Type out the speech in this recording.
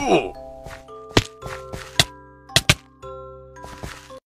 Oh!